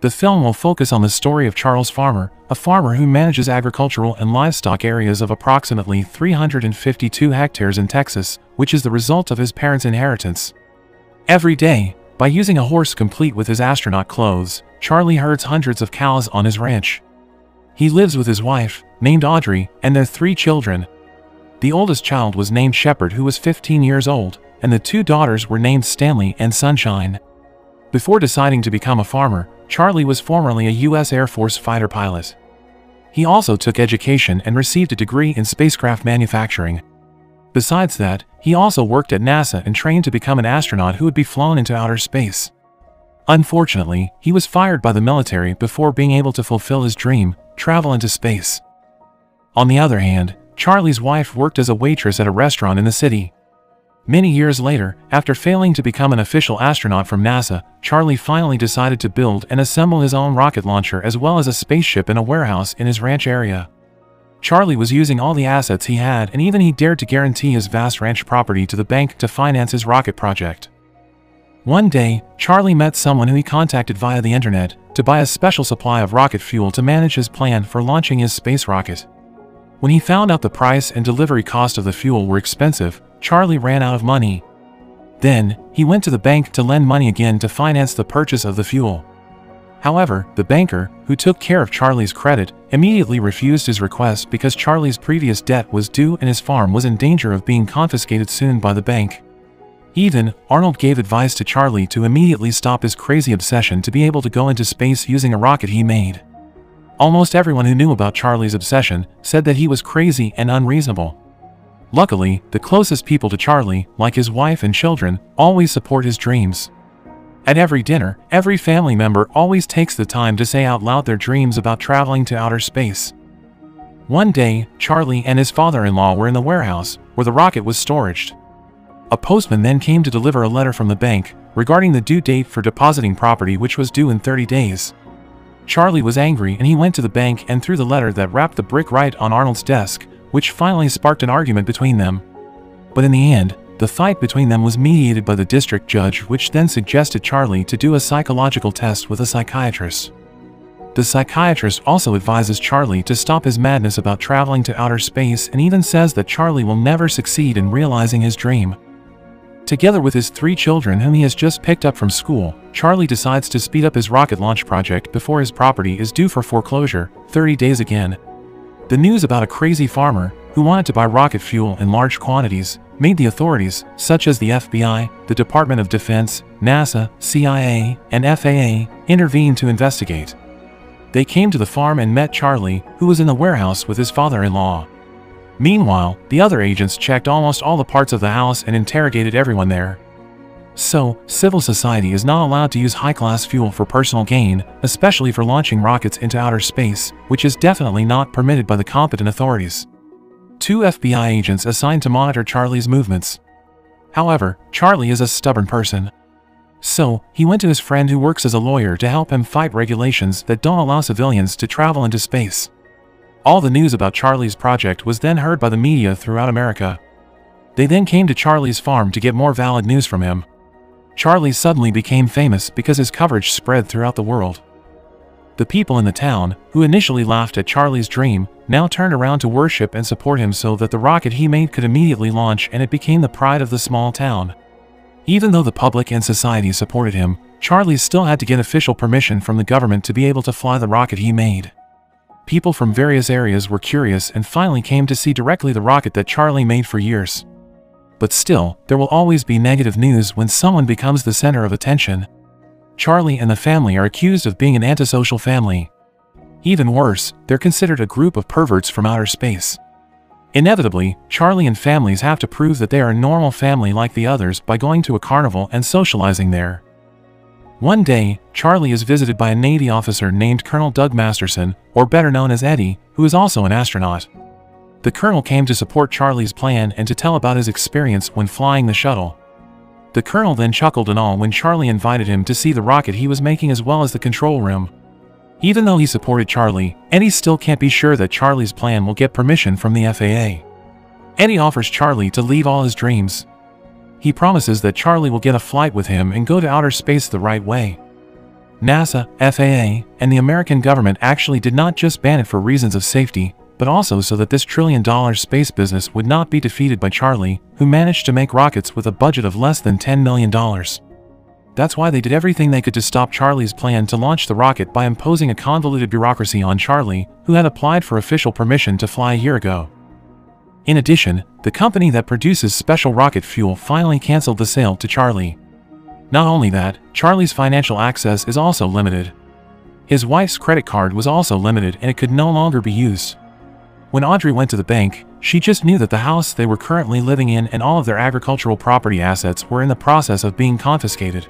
The film will focus on the story of Charles Farmer, a farmer who manages agricultural and livestock areas of approximately 352 hectares in Texas, which is the result of his parents' inheritance. Every day, by using a horse complete with his astronaut clothes, Charlie herds hundreds of cows on his ranch. He lives with his wife, named Audrey, and their three children. The oldest child was named Shepard who was 15 years old, and the two daughters were named Stanley and Sunshine. Before deciding to become a farmer, Charlie was formerly a U.S. Air Force fighter pilot. He also took education and received a degree in spacecraft manufacturing. Besides that, he also worked at NASA and trained to become an astronaut who would be flown into outer space. Unfortunately, he was fired by the military before being able to fulfill his dream, travel into space. On the other hand, Charlie's wife worked as a waitress at a restaurant in the city. Many years later, after failing to become an official astronaut from NASA, Charlie finally decided to build and assemble his own rocket launcher as well as a spaceship in a warehouse in his ranch area. Charlie was using all the assets he had and even he dared to guarantee his vast ranch property to the bank to finance his rocket project. One day, Charlie met someone who he contacted via the internet to buy a special supply of rocket fuel to manage his plan for launching his space rocket. When he found out the price and delivery cost of the fuel were expensive, Charlie ran out of money. Then, he went to the bank to lend money again to finance the purchase of the fuel. However, the banker, who took care of Charlie's credit, immediately refused his request because Charlie's previous debt was due and his farm was in danger of being confiscated soon by the bank. Even, Arnold gave advice to Charlie to immediately stop his crazy obsession to be able to go into space using a rocket he made. Almost everyone who knew about Charlie's obsession said that he was crazy and unreasonable. Luckily, the closest people to Charlie, like his wife and children, always support his dreams. At every dinner, every family member always takes the time to say out loud their dreams about traveling to outer space. One day, Charlie and his father-in-law were in the warehouse, where the rocket was stored. A postman then came to deliver a letter from the bank, regarding the due date for depositing property which was due in 30 days. Charlie was angry and he went to the bank and threw the letter that wrapped the brick right on Arnold's desk, which finally sparked an argument between them. But in the end, the fight between them was mediated by the district judge which then suggested Charlie to do a psychological test with a psychiatrist. The psychiatrist also advises Charlie to stop his madness about traveling to outer space and even says that Charlie will never succeed in realizing his dream. Together with his three children whom he has just picked up from school, Charlie decides to speed up his rocket launch project before his property is due for foreclosure, 30 days again. The news about a crazy farmer, who wanted to buy rocket fuel in large quantities, made the authorities, such as the FBI, the Department of Defense, NASA, CIA, and FAA, intervene to investigate. They came to the farm and met Charlie, who was in the warehouse with his father-in-law. Meanwhile, the other agents checked almost all the parts of the house and interrogated everyone there. So, civil society is not allowed to use high-class fuel for personal gain, especially for launching rockets into outer space, which is definitely not permitted by the competent authorities. Two FBI agents assigned to monitor Charlie's movements. However, Charlie is a stubborn person. So, he went to his friend who works as a lawyer to help him fight regulations that don't allow civilians to travel into space. All the news about Charlie's project was then heard by the media throughout America. They then came to Charlie's farm to get more valid news from him. Charlie suddenly became famous because his coverage spread throughout the world. The people in the town, who initially laughed at Charlie's dream, now turned around to worship and support him so that the rocket he made could immediately launch and it became the pride of the small town. Even though the public and society supported him, Charlie still had to get official permission from the government to be able to fly the rocket he made people from various areas were curious and finally came to see directly the rocket that Charlie made for years. But still, there will always be negative news when someone becomes the center of attention. Charlie and the family are accused of being an antisocial family. Even worse, they're considered a group of perverts from outer space. Inevitably, Charlie and families have to prove that they are a normal family like the others by going to a carnival and socializing there. One day, Charlie is visited by a Navy officer named Colonel Doug Masterson, or better known as Eddie, who is also an astronaut. The colonel came to support Charlie's plan and to tell about his experience when flying the shuttle. The colonel then chuckled and all when Charlie invited him to see the rocket he was making as well as the control room. Even though he supported Charlie, Eddie still can't be sure that Charlie's plan will get permission from the FAA. Eddie offers Charlie to leave all his dreams, he promises that Charlie will get a flight with him and go to outer space the right way. NASA, FAA, and the American government actually did not just ban it for reasons of safety, but also so that this trillion-dollar space business would not be defeated by Charlie, who managed to make rockets with a budget of less than $10 million. That's why they did everything they could to stop Charlie's plan to launch the rocket by imposing a convoluted bureaucracy on Charlie, who had applied for official permission to fly a year ago. In addition, the company that produces special rocket fuel finally canceled the sale to Charlie. Not only that, Charlie's financial access is also limited. His wife's credit card was also limited and it could no longer be used. When Audrey went to the bank, she just knew that the house they were currently living in and all of their agricultural property assets were in the process of being confiscated.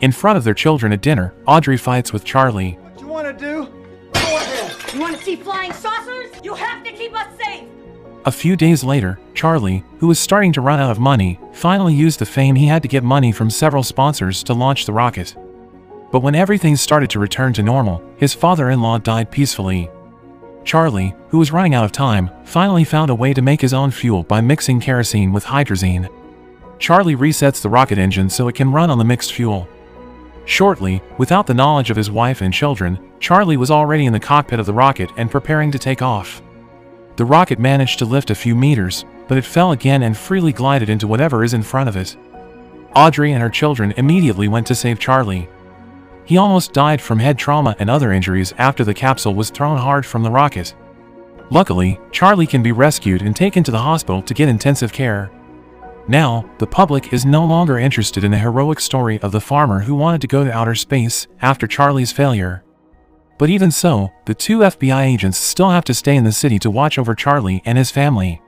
In front of their children at dinner, Audrey fights with Charlie. What you want to do? Go ahead. You want to see flying saucers? You have to keep us safe! A few days later, Charlie, who was starting to run out of money, finally used the fame he had to get money from several sponsors to launch the rocket. But when everything started to return to normal, his father-in-law died peacefully. Charlie, who was running out of time, finally found a way to make his own fuel by mixing kerosene with hydrazine. Charlie resets the rocket engine so it can run on the mixed fuel. Shortly, without the knowledge of his wife and children, Charlie was already in the cockpit of the rocket and preparing to take off. The rocket managed to lift a few meters, but it fell again and freely glided into whatever is in front of it. Audrey and her children immediately went to save Charlie. He almost died from head trauma and other injuries after the capsule was thrown hard from the rocket. Luckily, Charlie can be rescued and taken to the hospital to get intensive care. Now, the public is no longer interested in the heroic story of the farmer who wanted to go to outer space after Charlie's failure. But even so, the two FBI agents still have to stay in the city to watch over Charlie and his family.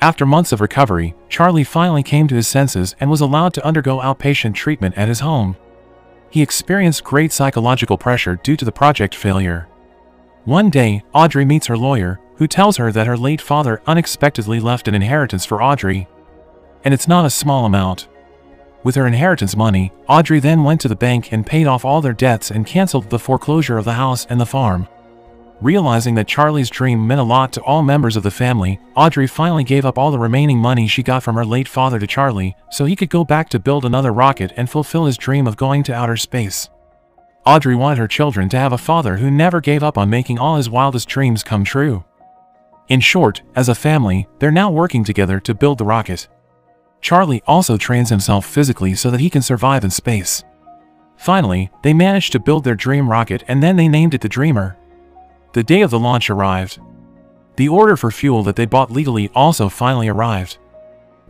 After months of recovery, Charlie finally came to his senses and was allowed to undergo outpatient treatment at his home he experienced great psychological pressure due to the project failure. One day, Audrey meets her lawyer, who tells her that her late father unexpectedly left an inheritance for Audrey. And it's not a small amount. With her inheritance money, Audrey then went to the bank and paid off all their debts and canceled the foreclosure of the house and the farm. Realizing that Charlie's dream meant a lot to all members of the family, Audrey finally gave up all the remaining money she got from her late father to Charlie, so he could go back to build another rocket and fulfill his dream of going to outer space. Audrey wanted her children to have a father who never gave up on making all his wildest dreams come true. In short, as a family, they're now working together to build the rocket. Charlie also trains himself physically so that he can survive in space. Finally, they managed to build their dream rocket and then they named it the Dreamer. The day of the launch arrived. The order for fuel that they bought legally also finally arrived.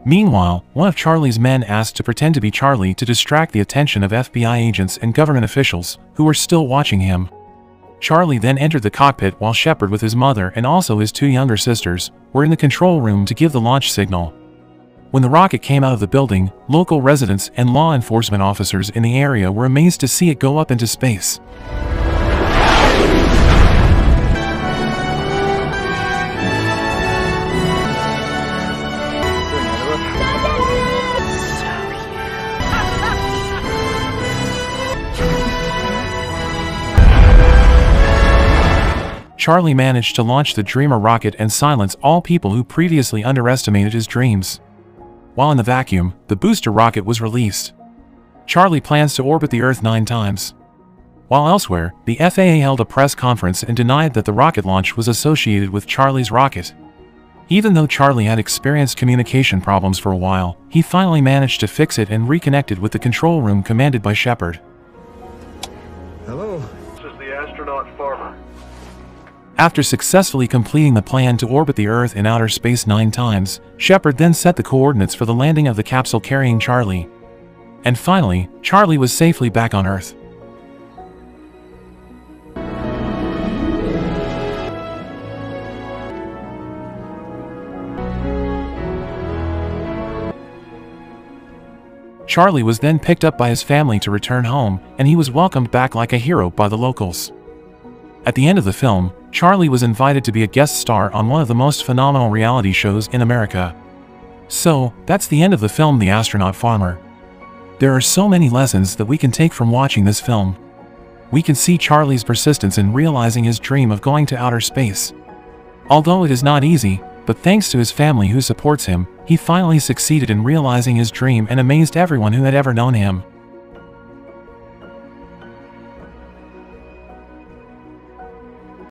Meanwhile, one of Charlie's men asked to pretend to be Charlie to distract the attention of FBI agents and government officials, who were still watching him. Charlie then entered the cockpit while Shepard with his mother and also his two younger sisters were in the control room to give the launch signal. When the rocket came out of the building, local residents and law enforcement officers in the area were amazed to see it go up into space. Charlie managed to launch the Dreamer rocket and silence all people who previously underestimated his dreams. While in the vacuum, the booster rocket was released. Charlie plans to orbit the Earth nine times. While elsewhere, the FAA held a press conference and denied that the rocket launch was associated with Charlie's rocket. Even though Charlie had experienced communication problems for a while, he finally managed to fix it and reconnected with the control room commanded by Shepard. After successfully completing the plan to orbit the Earth in outer space nine times, Shepard then set the coordinates for the landing of the capsule carrying Charlie. And finally, Charlie was safely back on Earth. Charlie was then picked up by his family to return home, and he was welcomed back like a hero by the locals. At the end of the film, Charlie was invited to be a guest star on one of the most phenomenal reality shows in America. So, that's the end of the film The Astronaut Farmer. There are so many lessons that we can take from watching this film. We can see Charlie's persistence in realizing his dream of going to outer space. Although it is not easy, but thanks to his family who supports him, he finally succeeded in realizing his dream and amazed everyone who had ever known him.